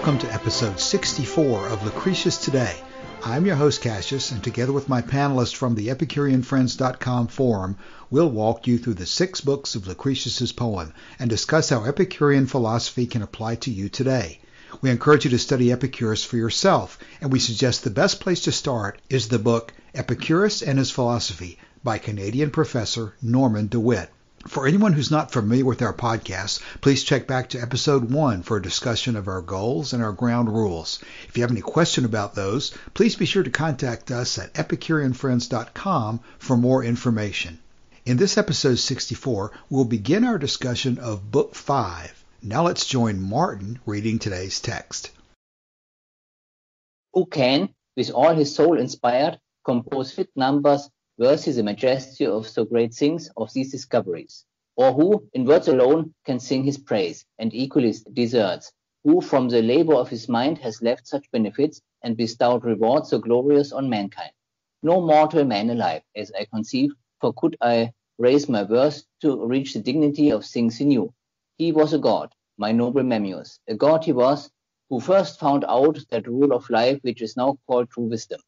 welcome to episode 64 of Lucretius Today. I'm your host Cassius, and together with my panelists from the EpicureanFriends.com forum, we'll walk you through the six books of Lucretius's poem and discuss how Epicurean philosophy can apply to you today. We encourage you to study Epicurus for yourself, and we suggest the best place to start is the book Epicurus and His Philosophy by Canadian professor Norman DeWitt. For anyone who's not familiar with our podcast, please check back to episode one for a discussion of our goals and our ground rules. If you have any question about those, please be sure to contact us at epicureanfriends.com for more information. In this episode 64, we'll begin our discussion of Book 5. Now let's join Martin reading today's text. Who can, with all his soul inspired, compose fit numbers versus the majesty of so great things of these discoveries, or who, in words alone, can sing his praise, and equally deserts, who from the labor of his mind has left such benefits and bestowed rewards so glorious on mankind. No mortal man alive, as I conceive, for could I raise my verse to reach the dignity of things he knew. He was a god, my noble Memmius, a god he was, who first found out that rule of life which is now called true wisdom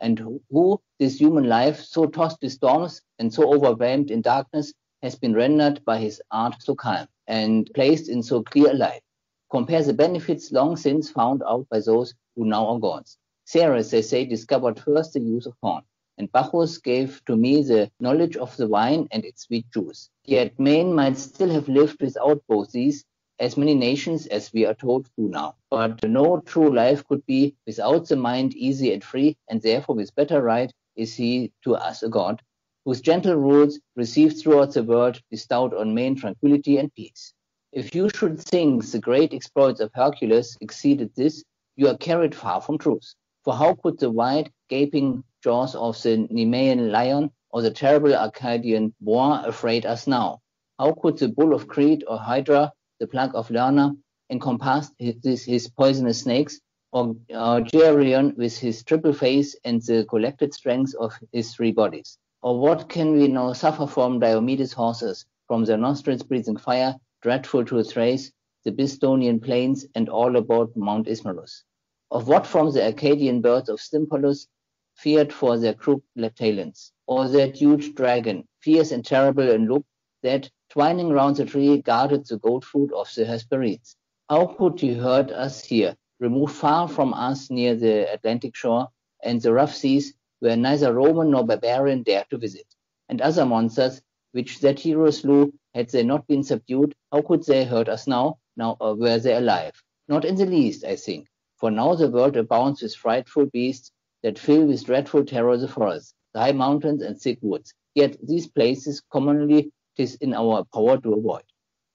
and who this human life, so tossed with storms and so overwhelmed in darkness, has been rendered by his art so calm and placed in so clear a light. Compare the benefits long since found out by those who now are gods. Ceres, they say, discovered first the use of corn, and Bacchus gave to me the knowledge of the wine and its sweet juice. Yet man might still have lived without both these, as many nations as we are told do now. But no true life could be without the mind easy and free, and therefore with better right is he to us a God, whose gentle rules received throughout the world bestowed on men tranquility and peace. If you should think the great exploits of Hercules exceeded this, you are carried far from truth. For how could the wide, gaping jaws of the Nemean lion or the terrible Arcadian boar afraid us now? How could the bull of Crete or Hydra the plague of Lerna, encompassed his, his poisonous snakes, or uh, Geryon with his triple face and the collected strength of his three bodies. Or what can we now suffer from Diomedes' horses, from their nostrils breathing fire, dreadful to trace, the Bistonian plains, and all about Mount Ismarus? Of what from the Arcadian birds of Stymphalus, feared for their crooked talons, or that huge dragon, fierce and terrible in look, that, twining round the tree, guarded the gold fruit of the Hesperides. How could he hurt us here, removed far from us near the Atlantic shore and the rough seas where neither Roman nor barbarian dared to visit? And other monsters, which that hero slew, had they not been subdued, how could they hurt us now? Now uh, were they alive? Not in the least, I think, for now the world abounds with frightful beasts that fill with dreadful terror the forests, the high mountains and thick woods. Yet these places commonly 'tis in our power to avoid.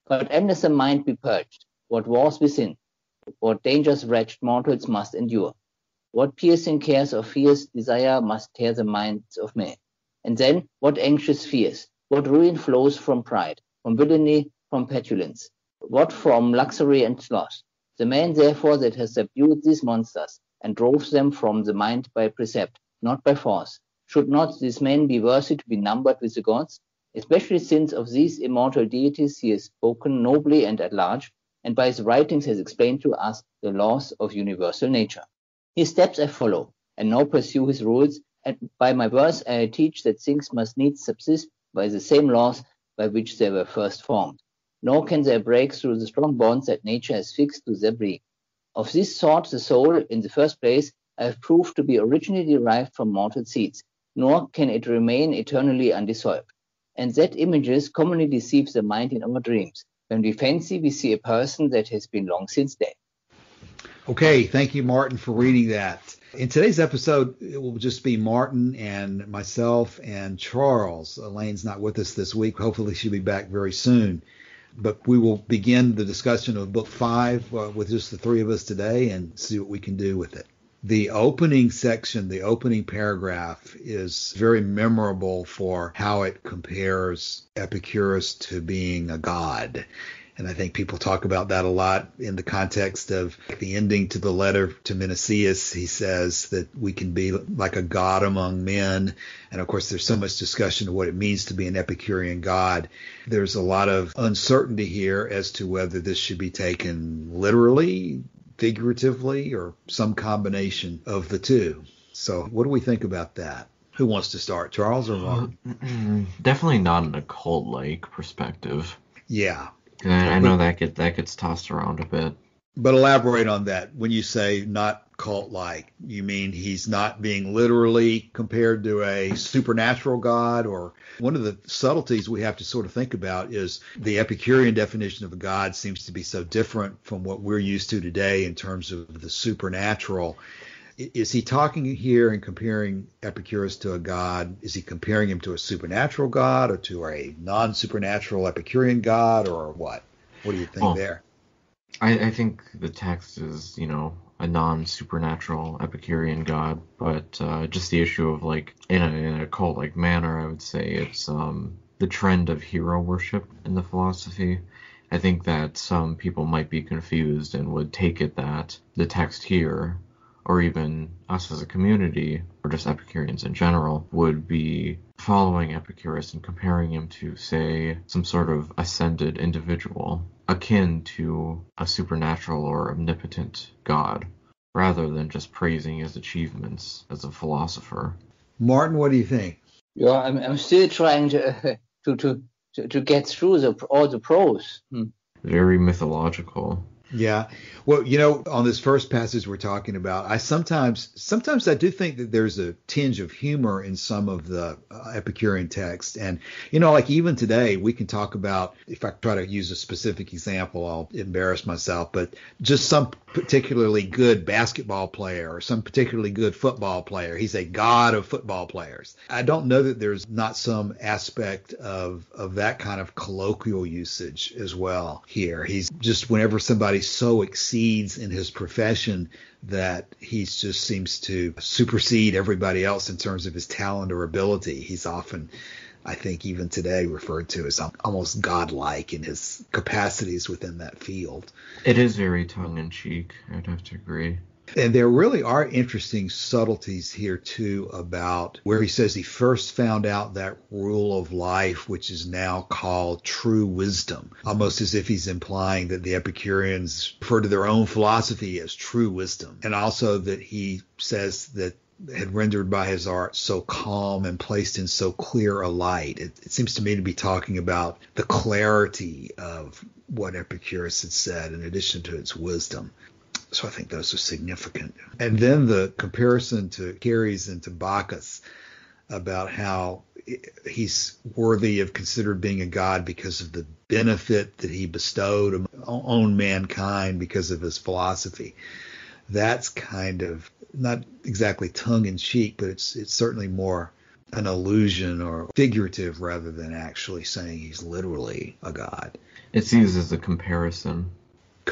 But the mind be purged, what wars within, what dangers wretched mortals must endure, what piercing cares or fierce desire must tear the minds of men. And then what anxious fears, what ruin flows from pride, from villainy, from petulance, what from luxury and sloth. The man therefore that has subdued these monsters and drove them from the mind by precept, not by force, should not this man be worthy to be numbered with the gods? Especially since of these immortal deities he has spoken nobly and at large, and by his writings has explained to us the laws of universal nature. His steps I follow, and now pursue his rules, and by my verse I teach that things must needs subsist by the same laws by which they were first formed, nor can they break through the strong bonds that nature has fixed to their being. Of this sort the soul, in the first place, I have proved to be originally derived from mortal seeds, nor can it remain eternally undissolved. And that images commonly deceive the mind in our dreams. When we fancy we see a person that has been long since dead. Okay, thank you, Martin, for reading that. In today's episode, it will just be Martin and myself and Charles. Elaine's not with us this week. Hopefully, she'll be back very soon. But we will begin the discussion of book five uh, with just the three of us today and see what we can do with it the opening section, the opening paragraph is very memorable for how it compares Epicurus to being a god. And I think people talk about that a lot in the context of the ending to the letter to Menoeceus. He says that we can be like a god among men. And of course, there's so much discussion of what it means to be an Epicurean god. There's a lot of uncertainty here as to whether this should be taken literally figuratively or some combination of the two. So, what do we think about that? Who wants to start, Charles or Mark? Mm-hmm. Definitely not an occult like perspective. Yeah. I, I know that get that gets tossed around a bit. But elaborate on that. When you say not cult like, you mean he's not being literally compared to a supernatural god? Or one of the subtleties we have to sort of think about is the Epicurean definition of a god seems to be so different from what we're used to today in terms of the supernatural. Is he talking here and comparing Epicurus to a god? Is he comparing him to a supernatural god or to a non supernatural Epicurean god or what? What do you think well, there? I, I think the text is, you know, a non supernatural Epicurean god, but uh, just the issue of like in a, in a cult like manner, I would say it's um, the trend of hero worship in the philosophy. I think that some people might be confused and would take it that the text here, or even us as a community, or just Epicureans in general, would be following Epicurus and comparing him to, say, some sort of ascended individual akin to a supernatural or omnipotent god, rather than just praising his achievements as a philosopher. Martin, what do you think? Yeah, I'm, I'm still trying to, to, to, to get through the, all the prose. Hmm. Very mythological. Yeah. Well, you know, on this first passage we're talking about, I sometimes sometimes I do think that there's a tinge of humor in some of the uh, Epicurean text, and you know, like even today we can talk about. If I try to use a specific example, I'll embarrass myself, but just some particularly good basketball player or some particularly good football player. He's a god of football players. I don't know that there's not some aspect of of that kind of colloquial usage as well here. He's just whenever somebody so exceeds in his profession that he just seems to supersede everybody else in terms of his talent or ability. He's often I think even today referred to as almost godlike in his capacities within that field. It is very tongue in cheek. I'd have to agree. And there really are interesting subtleties here too about where he says he first found out that rule of life, which is now called true wisdom, almost as if he's implying that the Epicureans refer to their own philosophy as true wisdom. And also that he says that had rendered by his art so calm and placed in so clear a light. It, it, seems to me to be talking about the clarity of what Epicurus had said in addition to its wisdom. So I think those are significant. And then the comparison to Ceres and to Bacchus about how he's worthy of considered being a god because of the benefit that he bestowed on mankind because of his philosophy. That's kind of not exactly tongue in cheek, but it's it's certainly more an illusion or figurative rather than actually saying he's literally a god. It's used as a comparison.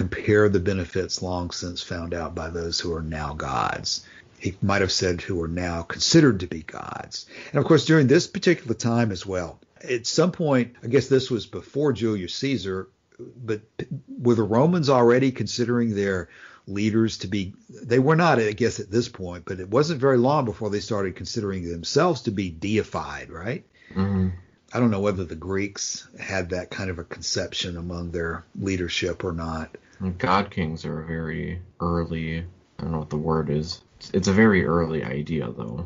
Compare the benefits long since found out by those who are now gods. He might have said who are now considered to be gods. And of course, during this particular time as well, at some point, I guess this was before Julius Caesar, but were the Romans already considering their leaders to be they were not i guess at this point but it wasn't very long before they started considering themselves to be deified right mm-hmm. I don't know whether the greeks had that kind of a conception among their leadership or not god kings are a very early i don't know what the word is it's a very early idea though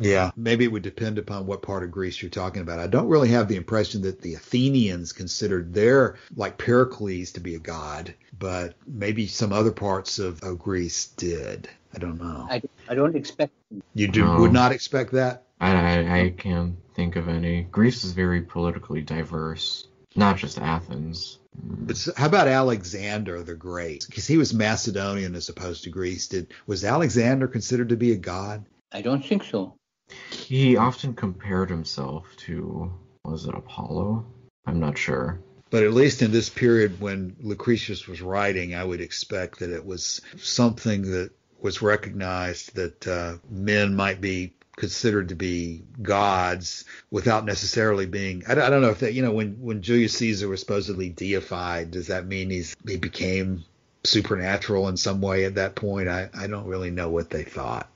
yeah, maybe it would depend upon what part of Greece you're talking about. I don't really have the impression that the Athenians considered their, like Pericles, to be a god, but maybe some other parts of, of Greece did. I don't know. I, I don't expect. You do no. would not expect that. I, I I can't think of any. Greece is very politically diverse, not just Athens. But how about Alexander the Great? Because he was Macedonian as opposed to Greece. Did was Alexander considered to be a god? I don't think so. He often compared himself to was it Apollo? I'm not sure. But at least in this period when Lucretius was writing, I would expect that it was something that was recognized that uh, men might be considered to be gods without necessarily being I, I don't know if that you know when when Julius Caesar was supposedly deified does that mean he's he became supernatural in some way at that point? I I don't really know what they thought.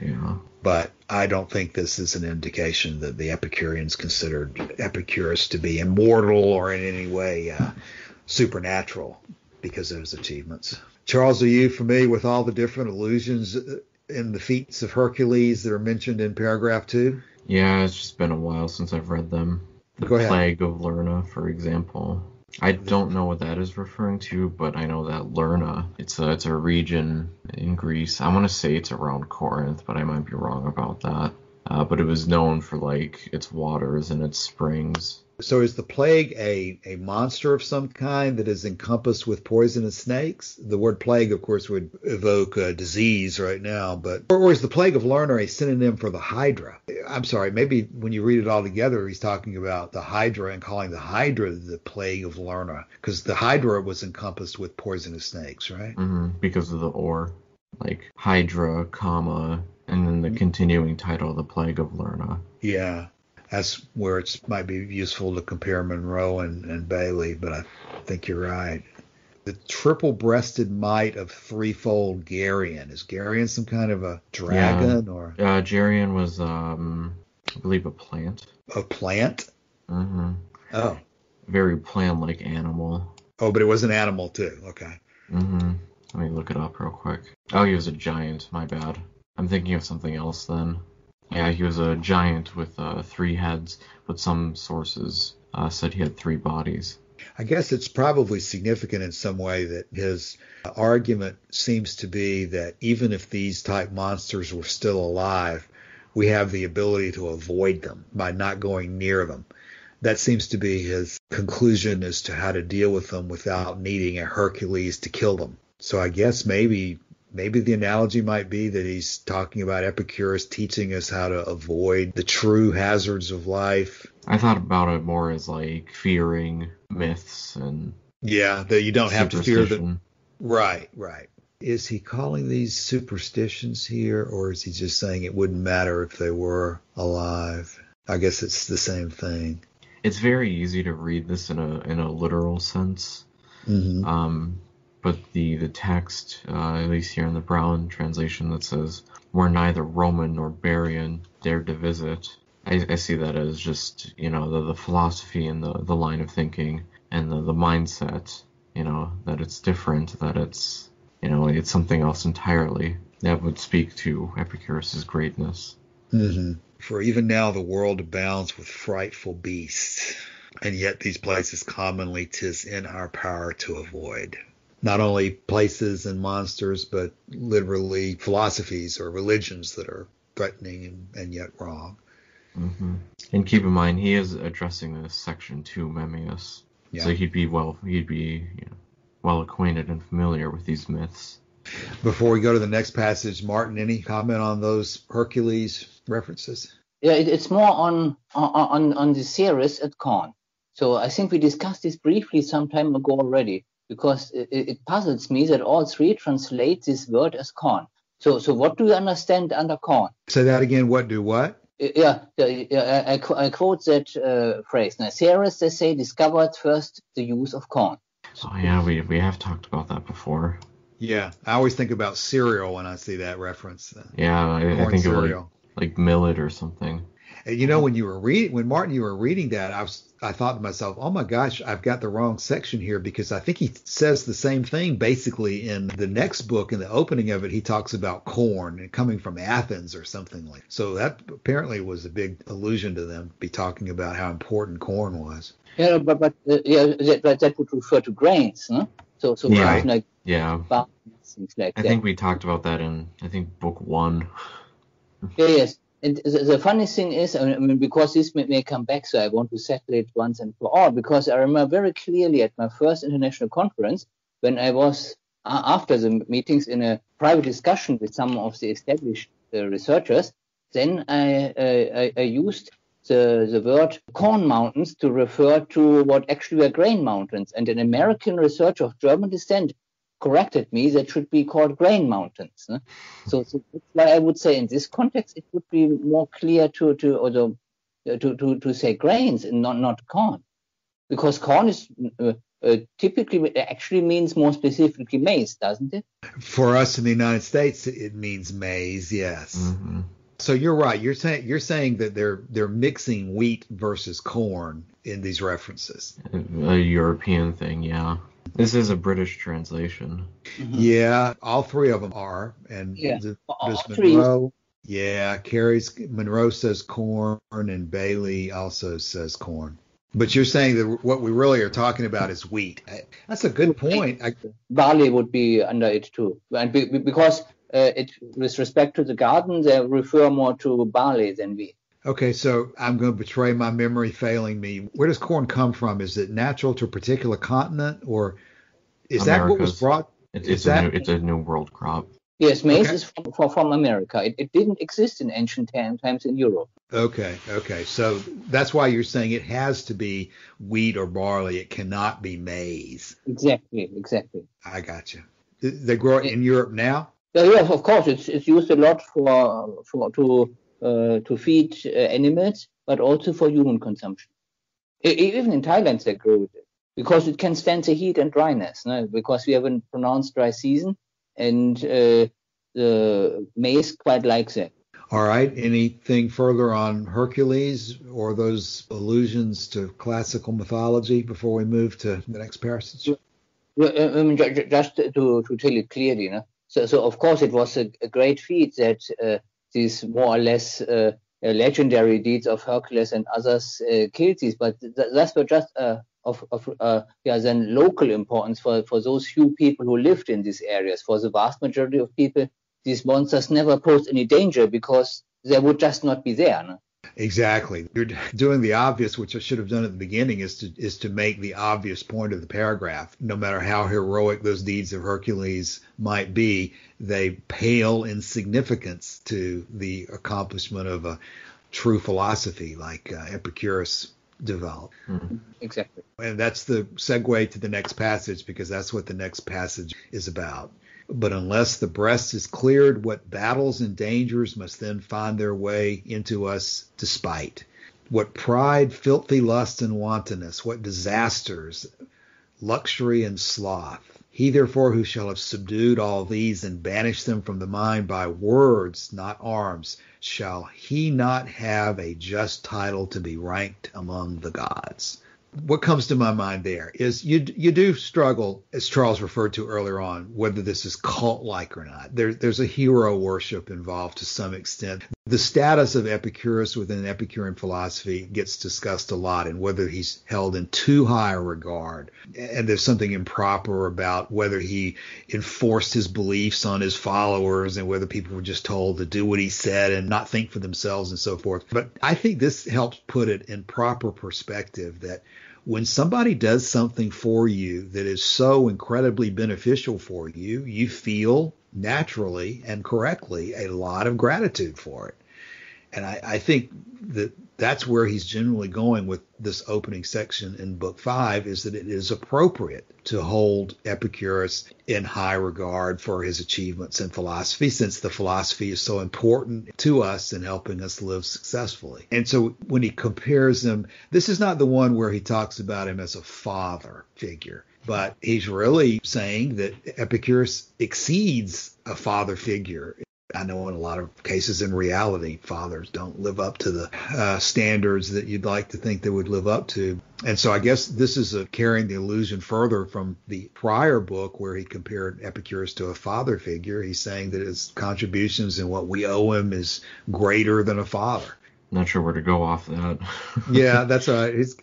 Yeah. But I don't think this is an indication that the Epicureans considered Epicurus to be immortal or in any way uh, supernatural because of his achievements. Charles, are you familiar with all the different allusions in the feats of Hercules that are mentioned in paragraph two? Yeah, it's just been a while since I've read them. The Go ahead. plague of Lerna, for example. I don't know what that is referring to, but I know that Lerna, it's a it's a region in Greece. I want to say it's around Corinth, but I might be wrong about that. Uh, but it was known for like its waters and its springs. So is the plague a, a monster of some kind that is encompassed with poisonous snakes? The word plague, of course, would evoke a disease right now, but or is the plague of Lerna a synonym for the Hydra? I'm sorry, maybe when you read it all together, he's talking about the Hydra and calling the Hydra the plague of Lerna, because the Hydra was encompassed with poisonous snakes, right? hmm because of the or, like Hydra, comma, and then the continuing title, the plague of Lerna. Yeah, that's where it might be useful to compare Munro and, and Bailey, but I think you're right. The triple-breasted might of threefold Geryon. Is Geryon some kind of a dragon or Uh, Geryon was, um, I believe, a plant. a plant? hmm Oh, Very plant-like animal. oh, but it was an animal too. Okay. hmm Let me look it up real quick. Oh, he was a giant. My bad. I'm thinking of something else then. Yeah, he was a giant with uh, three heads, but some sources uh, said he had three bodies. I guess it's probably significant in some way that his argument seems to be that even if these type monsters were still alive, we have the ability to avoid them by not going near them. That seems to be his conclusion as to how to deal with them without needing a Hercules to kill them. So I guess maybe maybe the analogy might be that he's talking about Epicurus teaching us how to avoid the true hazards of life. I thought about it more as like fearing myths and Yeah, that you don't have to fear the superstition. Right, right. Is he calling these superstitions here, or is he just saying it wouldn't matter if they were alive? I guess it's the same thing. It's very easy to read this in a in a literal sense. hmm Um, but the the text, uh, at least here in the Browne translation, that says, "Where neither Roman nor Barian dared to visit," I, I see that as just you know the, the philosophy and the, the line of thinking and the, the mindset. You know that it's different, that it's you know it's something else entirely. That would speak to Epicurus's greatness. hmm For even now the world abounds with frightful beasts, and yet these places commonly 'tis in our power to avoid. Not only places and monsters, but literally philosophies or religions that are threatening and, and yet wrong. hmm And keep in mind, he is addressing this section to Memmius, Yeah. so he'd be well he'd be you know, well acquainted and familiar with these myths. Before we go to the next passage, Martin, any comment on those Hercules references? Yeah, it, it's more on on on the Ceres at corn. So I think we discussed this briefly some time ago already because it, it puzzles me that all three translate this word as corn. So so what do you understand under corn? Say that again. What do what? Yeah, yeah, yeah, I, I I quote that uh, phrase. Now, Ceres, they say, discovered first the use of corn. Oh yeah, we we have talked about that before. Yeah, I always think about cereal when I see that reference. uh, Yeah, I, I think it was cereal. like, like millet or something. And you know, when you were reading, when Martin, you were reading that, I was, I thought to myself, oh my gosh, I've got the wrong section here because I think he says the same thing basically in the next book. In the opening of it, he talks about corn and coming from Athens or something like. So that apparently was a big allusion to them be talking about how important corn was. Yeah, but but uh, yeah, that, but that would refer to grains, huh? So so Yeah. something like Yeah, barley, like I that. think we talked about that in I think book one. Yeah, yes. And the, funny thing is, I mean, because this may, may come back, so I want to settle it once and for all. Because I remember very clearly at my first international conference when I was uh, after the meetings in a private discussion with some of the established uh, researchers. Then I, uh, I I used the the word corn mountains to refer to what actually were grain mountains, and an American researcher of German descent corrected me that should be called grain mountains. huh? So, so that's why I would say in this context it would be more clear to to or the, uh, to, to to say grains and not not corn, because corn is uh, uh, typically actually means more specifically maize, doesn't it? For us in the United States, it means maize. Yes. hmm So you're right. You're saying you're saying that they're they're mixing wheat versus corn in these references. A European thing, yeah. This is a British translation. Mm-hmm. Yeah, all three of them are. And yeah. does, does Munro? Yeah, Carrie's Munro says corn, and Bailey also says corn. But you're saying that what we really are talking about is wheat. That's a good point. I, Barley would be under it too, and be, because uh, it, with respect to the garden, they refer more to barley than wheat. Okay, so I'm going to betray my memory failing me. Where does corn come from? Is it natural to a particular continent, or is America's. that what was brought? It, it's, a new, it's a new world crop. Yes, maize okay. is from, from, from America. It, it, didn't exist in ancient times in Europe. Okay, okay. So that's why you're saying it has to be wheat or barley. It cannot be maize. Exactly, exactly. I got you. They grow it in Europe now. yes, of course. It's it's used a lot for for to to feed uh, animals, but also for human consumption. Even in Thailand, they grow it because it can stand the heat and dryness. No? Because we have a pronounced dry season, and uh, the maize quite likes it. All right. Anything further on Hercules or those allusions to classical mythology before we move to the next passage? I mean, just to, to tell it clearly, you know? so, so of course it was a, a great feat that uh, these more or less uh, uh legendary deeds of Hercules and others uh, killed these, but th- that's just uh, of, of uh, yeah, then local importance for, for those few people who lived in these areas. For the vast majority of people, these monsters never posed any danger because they would just not be there. No? Exactly. You're doing the obvious, which I should have done at the beginning, is to is to make the obvious point of the paragraph. No matter how heroic those deeds of Hercules might be, they pale in significance to the accomplishment of a true philosophy like uh, Epicurus developed. Mm-hmm. Exactly. And that's the segue to the next passage because that's what the next passage is about. But unless the breast is cleared, what battles and dangers must then find their way into us despite? What pride, filthy lust, and wantonness, what disasters, luxury, and sloth. He therefore who shall have subdued all these and banished them from the mind by words, not arms, shall he not have a just title to be ranked among the gods? What comes to my mind there is you you do struggle, as Charles referred to earlier on, whether this is cult like or not. There, there's a hero worship involved to some extent. The status of Epicurus within Epicurean philosophy gets discussed a lot, and whether he's held in too high a regard. And there's something improper about whether he enforced his beliefs on his followers and whether people were just told to do what he said and not think for themselves and so forth. But I think this helps put it in proper perspective that when somebody does something for you that is so incredibly beneficial for you, you feel naturally and correctly a lot of gratitude for it. And I, I think that that's where he's generally going with this opening section in book five is that it is appropriate to hold Epicurus in high regard for his achievements in philosophy, since the philosophy is so important to us in helping us live successfully. And so when he compares them, this is not the one where he talks about him as a father figure, but he's really saying that Epicurus exceeds a father figure I know in a lot of cases in reality, fathers don't live up to the uh, standards that you'd like to think they would live up to. And so I guess this is a, carrying the illusion further from the prior book where he compared Epicurus to a father figure. He's saying that his contributions and what we owe him is greater than a father. Not sure where to go off that. yeah, that's right. He's,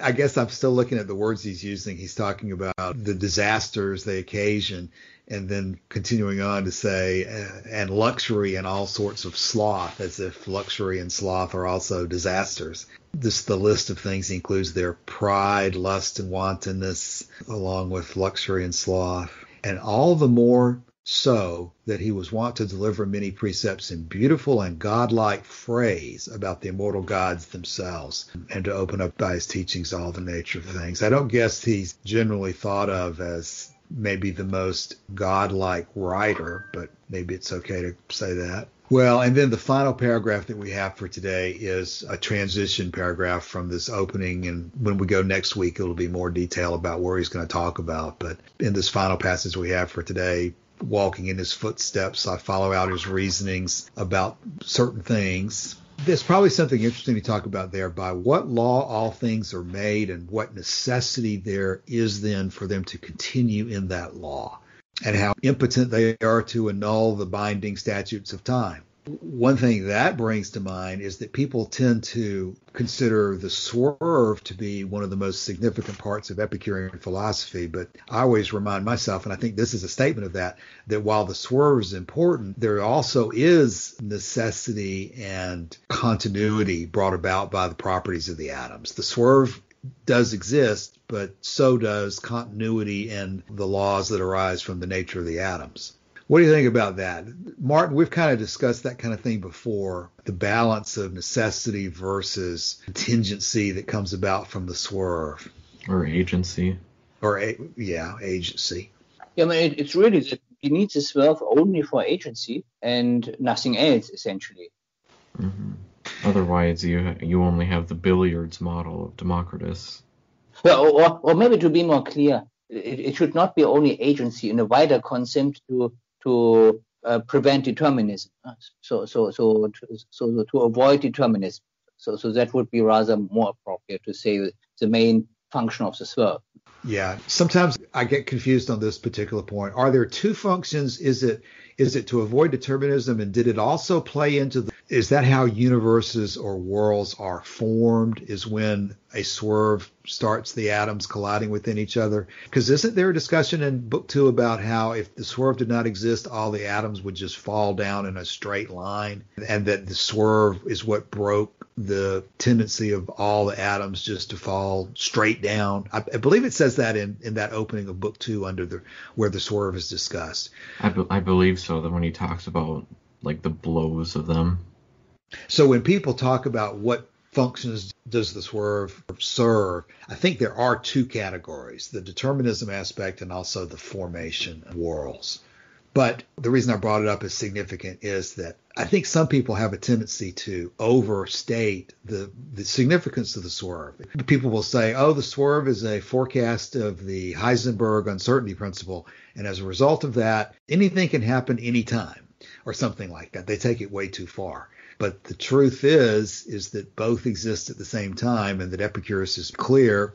I guess I'm still looking at the words he's using. He's talking about the disasters they occasion and then continuing on to say, uh, and luxury and all sorts of sloth, as if luxury and sloth are also disasters. This the list of things includes their pride, lust, and wantonness, along with luxury and sloth, and all the more so that he was wont to deliver many precepts in beautiful and godlike phrase about the immortal gods themselves, and to open up by his teachings all the nature of things. I don't guess he's generally thought of as maybe the most godlike writer, but maybe it's okay to say that. Well, and then the final paragraph that we have for today is a transition paragraph from this opening. And when we go next week, it'll be more detail about where he's going to talk about. But in this final passage we have for today, walking in his footsteps, I follow out his reasonings about certain things There's probably something interesting to talk about there by what law all things are made and what necessity there is then for them to continue in that law and how impotent they are to annul the binding statutes of time one thing that brings to mind is that people tend to consider the swerve to be one of the most significant parts of Epicurean philosophy. But I always remind myself, and I think this is a statement of that, that while the swerve is important, there also is necessity and continuity brought about by the properties of the atoms. The swerve does exist, but so does continuity and the laws that arise from the nature of the atoms. What do you think about that? Martin, we've kind of discussed that kind of thing before the balance of necessity versus contingency that comes about from the swerve. Or agency. Or, a, yeah, agency. Yeah, I mean, it, it's really that you need the swerve only for agency and nothing else, essentially. Mm-hmm. Otherwise, you you only have the billiards model of Democritus. Well, or, or maybe to be more clear, it, it, should not be only agency in a wider concept to to uh, prevent determinism. So, so, so, to, so to avoid determinism. So, so that would be rather more appropriate to say the main function of the swerve. Yeah, sometimes I get confused on this particular point. Are there two functions? Is it is it to avoid determinism, and did it also play into the? Is that how universes or worlds are formed? Is when a swerve starts the atoms colliding within each other? Because isn't there a discussion in book two about how if the swerve did not exist, all the atoms would just fall down in a straight line, and that the swerve is what broke the tendency of all the atoms just to fall straight down. I, I, believe it says that in, in that opening of book two under the where the swerve is discussed. I, be, I believe so. That when he talks about like the blows of them. So when people talk about what functions does the swerve serve, I think there are two categories: the determinism aspect and also the formation of worlds. But the reason I brought it up as significant is that I think some people have a tendency to overstate the, the significance of the swerve. People will say, oh, the swerve is a forecast of the Heisenberg uncertainty principle. And as a result of that, anything can happen anytime or something like that. They take it way too far. But the truth is, is that both exist at the same time and that Epicurus is clear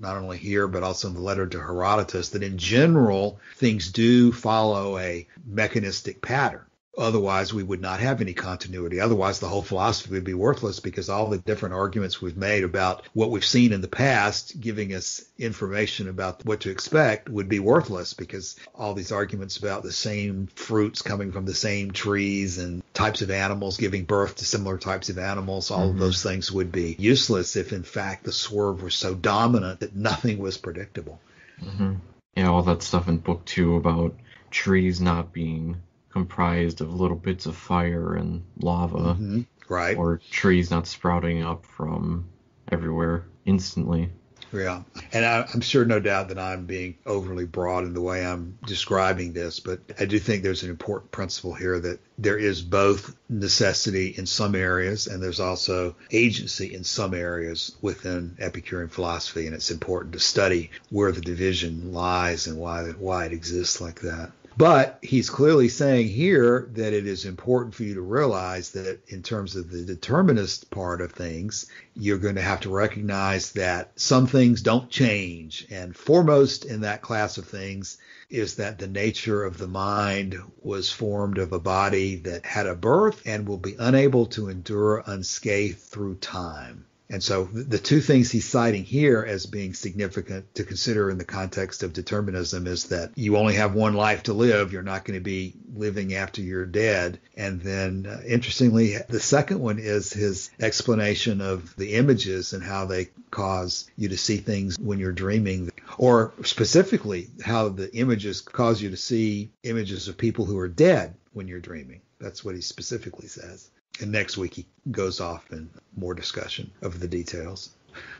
not only here but also in the letter to Herodotus, that in general things do follow a mechanistic pattern. Otherwise, we would not have any continuity. Otherwise, the whole philosophy would be worthless because all the different arguments we've made about what we've seen in the past, giving us information about what to expect, would be worthless because all these arguments about the same fruits coming from the same trees and types of animals giving birth to similar types of animals, all mm-hmm. of those things would be useless if, in fact, the swerve was so dominant that nothing was predictable. Mm-hmm. Yeah, all that stuff in book two about trees not being comprised of little bits of fire and lava. Mm-hmm. Right. Or trees not sprouting up from everywhere instantly. Yeah. And I, am sure, no doubt, that I'm being overly broad in the way I'm describing this, but I do think there's an important principle here that there is both necessity in some areas and there's also agency in some areas within Epicurean philosophy. And it's important to study where the division lies and why, why it exists like that. But he's clearly saying here that it is important for you to realize that in terms of the determinist part of things, you're going to have to recognize that some things don't change. And foremost in that class of things is that the nature of the mind was formed of a body that had a birth and will be unable to endure unscathed through time. And so the two things he's citing here as being significant to consider in the context of determinism is that you only have one life to live. You're not going to be living after you're dead. And then uh, interestingly, the second one is his explanation of the images and how they cause you to see things when you're dreaming, or specifically how the images cause you to see images of people who are dead when you're dreaming. That's what he specifically says. And next week he goes off in more discussion of the details.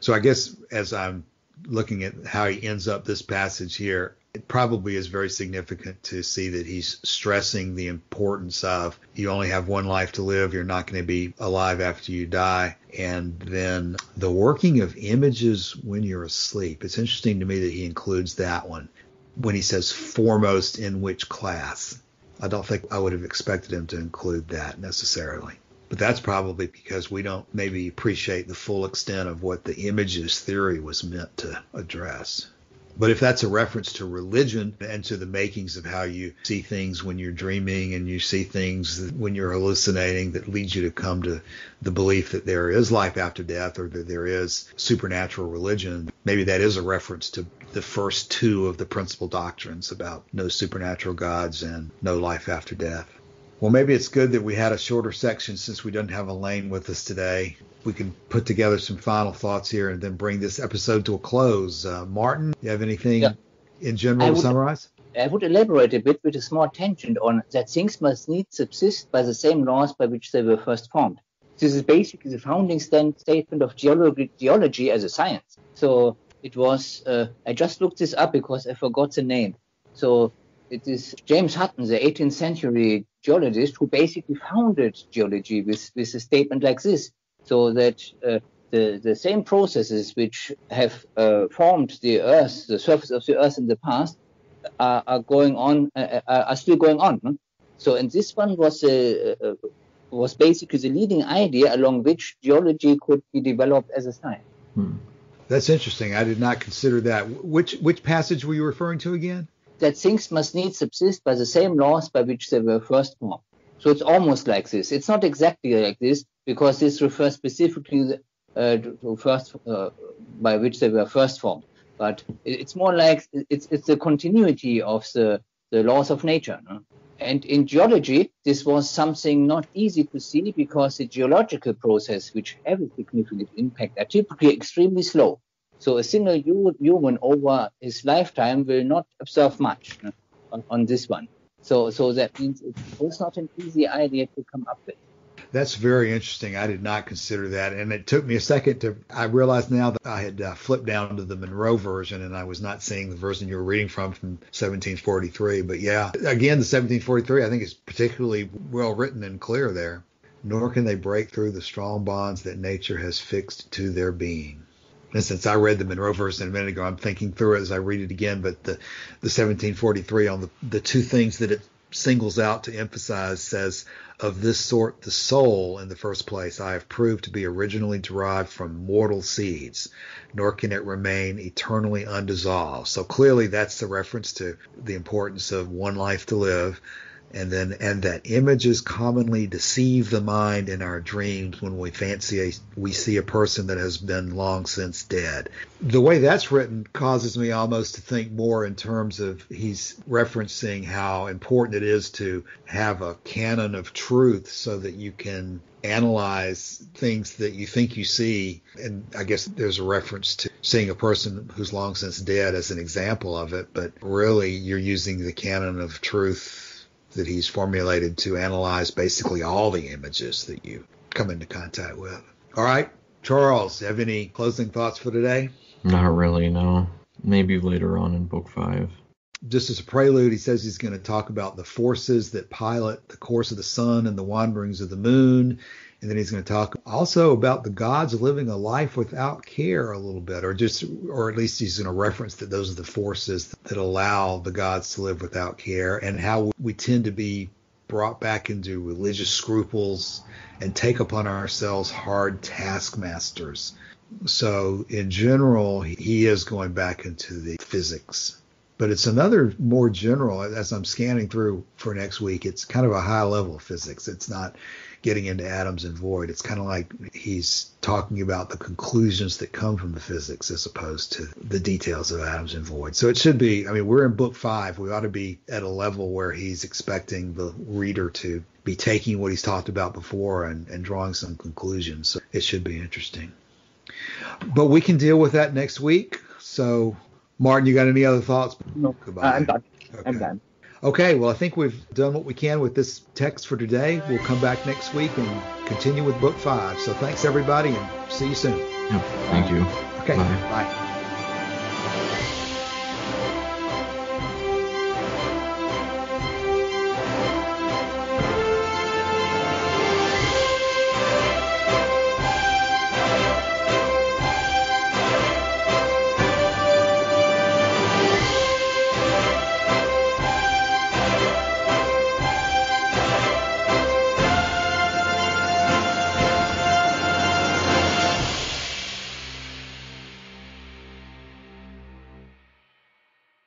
So I guess as I'm looking at how he ends up this passage here, it probably is very significant to see that he's stressing the importance of you only have one life to live, you're not going to be alive after you die. And then the working of images when you're asleep. It's interesting to me that he includes that one when he says foremost in which class. I don't think I would have expected him to include that necessarily. But that's probably because we don't maybe appreciate the full extent of what the images theory was meant to address. But if that's a reference to religion and to the makings of how you see things when you're dreaming and you see things when you're hallucinating that leads you to come to the belief that there is life after death or that there is supernatural religion, maybe that is a reference to the first two of the principal doctrines about no supernatural gods and no life after death. Well, maybe it's good that we had a shorter section since we don't have Elaine with us today we can put together some final thoughts here and then bring this episode to a close. Uh, Martin, do you have anything yeah. in general would, to summarize? I would elaborate a bit with a small tangent on that things must needs subsist by the same laws by which they were first formed. This is basically the founding statement of geology, geology as a science. So it was, uh, I just looked this up because I forgot the name. So it is James Hutton, the 18th century geologist, who basically founded geology with, with a statement like this so that uh, the, the same processes which have uh, formed the Earth, the surface of the Earth in the past, are, are going on, uh, uh are still going on. So, and this one was uh, was basically the leading idea along which geology could be developed as a science. Hmm. That's interesting. I did not consider that. Which which passage were you referring to again? That things must needs subsist by the same laws by which they were first formed. So it's almost like this. It's not exactly like this, because this refers specifically uh, to first uh, by which they were first formed. But it's more like it's it's the continuity of the the laws of nature. No? And in geology, this was something not easy to see because the geological process, which have a significant impact, are typically extremely slow. So a single human over his lifetime will not observe much on, on this one. So, so that means it was not an easy idea to come up with. That's very interesting. I did not consider that, and it took me a second to. I realized now that I had uh, flipped down to the Munro version, and I was not seeing the version you were reading from from 1743. But yeah, again, the 1743 I think is particularly well written and clear there. Nor can they break through the strong bonds that nature has fixed to their being. And since I read the Munro version a minute ago, I'm thinking through it as I read it again. But the the 1743 on the the two things that it singles out to emphasize says of this sort the soul in the first place I have proved to be originally derived from mortal seeds, nor can it remain eternally undissolved. So clearly that's the reference to the importance of one life to live and then and that images commonly deceive the mind in our dreams when we fancy a, we see a person that has been long since dead. The way that's written causes me almost to think more in terms of he's referencing how important it is to have a canon of truth so that you can analyze things that you think you see. And I guess there's a reference to seeing a person who's long since dead as an example of it, but really you're using the canon of truth that he's formulated to analyze basically all the images that you come into contact with. All right, Charles, have any closing thoughts for today? Not really, no. Maybe later on in book five. Just as a prelude, he says he's going to talk about the forces that pilot the course of the sun and the wanderings of the moon. And then he's going to talk also about the gods living a life without care a little bit, or just, or at least he's going to reference that those are the forces that allow the gods to live without care, and how we tend to be brought back into religious scruples and take upon ourselves hard taskmasters. So, in general, he is going back into the physics. But it's another more general, as I'm scanning through for next week, it's kind of a high level physics. It's not getting into atoms and void. It's kind of like he's talking about the conclusions that come from the physics as opposed to the details of atoms and void. So it should be, I mean, we're in book five. We ought to be at a level where he's expecting the reader to be taking what he's talked about before and, and drawing some conclusions. So it should be interesting. But we can deal with that next week. So, Martin, you got any other thoughts? No, Goodbye. I'm done. Okay. I'm done. Okay, well, I think we've done what we can with this text for today. We'll come back next week and continue with book five. So thanks, everybody, and see you soon. Yep, thank you. Okay, bye. bye.